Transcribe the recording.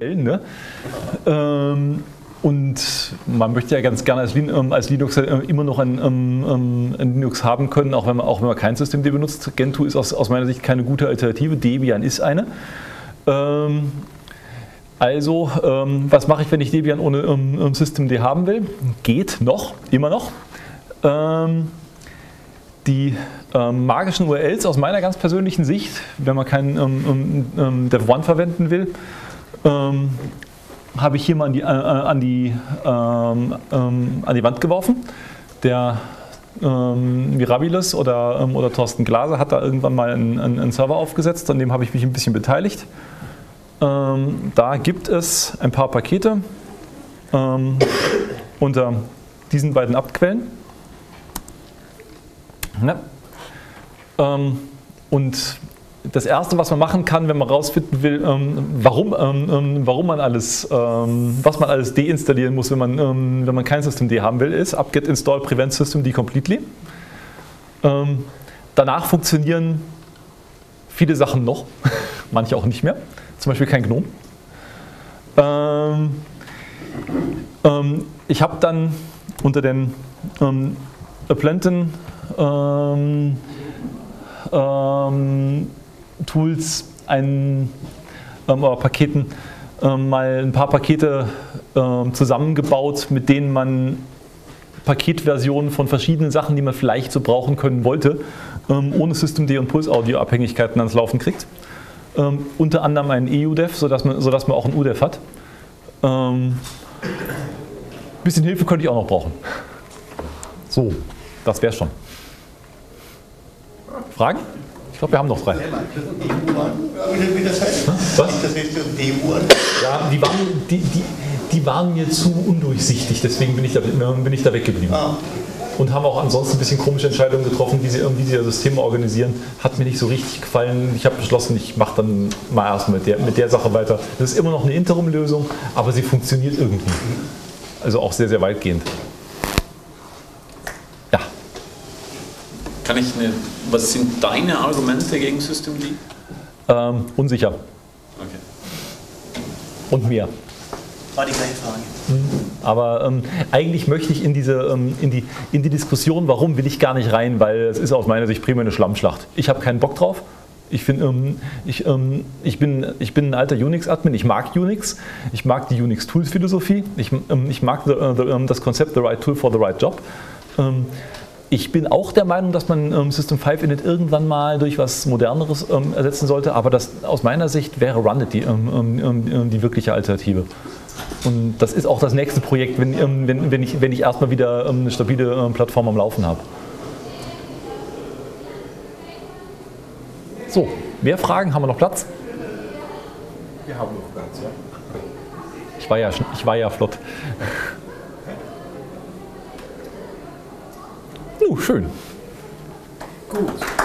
Ne? Ähm, und man möchte ja ganz gerne als, ähm, als Linux äh, immer noch ein, ähm, ein, Linux haben können, auch wenn man, auch wenn man kein System benutzt. Gentoo ist aus, aus meiner Sicht keine gute Alternative, Debian ist eine. Ähm, also, ähm, was mache ich, wenn ich Debian ohne ähm, Systemd haben will? Geht noch, immer noch. Ähm, die magischen URLs aus meiner ganz persönlichen Sicht, wenn man keinen ähm, Dev1 verwenden will, ähm, habe ich hier mal an die, äh, an, die, ähm, ähm, an die Wand geworfen. Der ähm, Mirabilis oder, ähm, oder Thorsten Glaser hat da irgendwann mal einen, einen, Server aufgesetzt, an dem habe ich mich ein bisschen beteiligt. Ähm, da gibt es ein paar Pakete ähm, unter diesen beiden Abquellen. Ja. und das Erste, was man machen kann, wenn man rausfinden will, ähm, warum, ähm, ähm warum man alles, ähm, was man alles deinstallieren muss, wenn man, ähm, wenn man kein System D haben will, ist apt-get install prevent system d completely. Ähm, danach funktionieren viele Sachen noch, manche auch nicht mehr, zum Beispiel kein GNOME. ich habe dann unter den ähm, Aplenton Tools, ein, ähm, oder Paketen ähm, mal ein paar Pakete ähm, zusammengebaut, mit denen man Paketversionen von verschiedenen Sachen, die man vielleicht so brauchen können wollte, ähm, ohne Systemd und Pulse-Audio-Abhängigkeiten ans Laufen kriegt. Ähm, unter anderem einen EUDEV, sodass man, sodass man auch einen UDEV hat. Ein bisschen Hilfe könnte ich auch noch brauchen. So, das wäre schon. Fragen? Glaube, wir haben noch frei. Heißt? Was? Ja, die waren, die, die, die waren mir zu undurchsichtig, deswegen bin ich da, bin ich da weggeblieben. Ah. Und haben auch ansonsten ein bisschen komische Entscheidungen getroffen, wie sie irgendwie diese Systeme organisieren. Hat mir nicht so richtig gefallen. Ich habe beschlossen, ich mache dann mal erst mit der, mit der Sache weiter. Das ist immer noch eine Interim-Lösung, aber sie funktioniert irgendwie. Also auch sehr, sehr weitgehend. Kann ich eine, was sind deine Argumente gegen Systemd? Ähm, unsicher. Okay. Und mehr. War die gleiche Frage. Mhm. Aber ähm, eigentlich möchte ich in, diese, ähm, in, die, in die Diskussion, warum will ich gar nicht rein, weil es ist aus meiner Sicht primär eine Schlammschlacht. Ich habe keinen Bock drauf. Ich, find, ähm, ich, ähm, ich, bin, ich bin ein alter Unix-Admin, ich mag Unix, ich mag die Unix-Tools-Philosophie, ich, ähm, ich mag the, the, ähm, das Konzept The Right Tool for the Right Job. Ich bin auch der Meinung, dass man ähm, System 5 Init irgendwann mal durch was Moderneres ähm, ersetzen sollte, aber das, aus meiner Sicht wäre Runit die, ähm, ähm, ähm, die wirkliche Alternative. Und das ist auch das nächste Projekt, wenn, ähm, wenn, wenn, ich, wenn ich erstmal wieder eine stabile Plattform am Laufen habe. So, mehr Fragen? Haben wir noch Platz? Wir haben noch Platz, ja. Ich war ja, ich war ja flott. Uh, schön. Gut.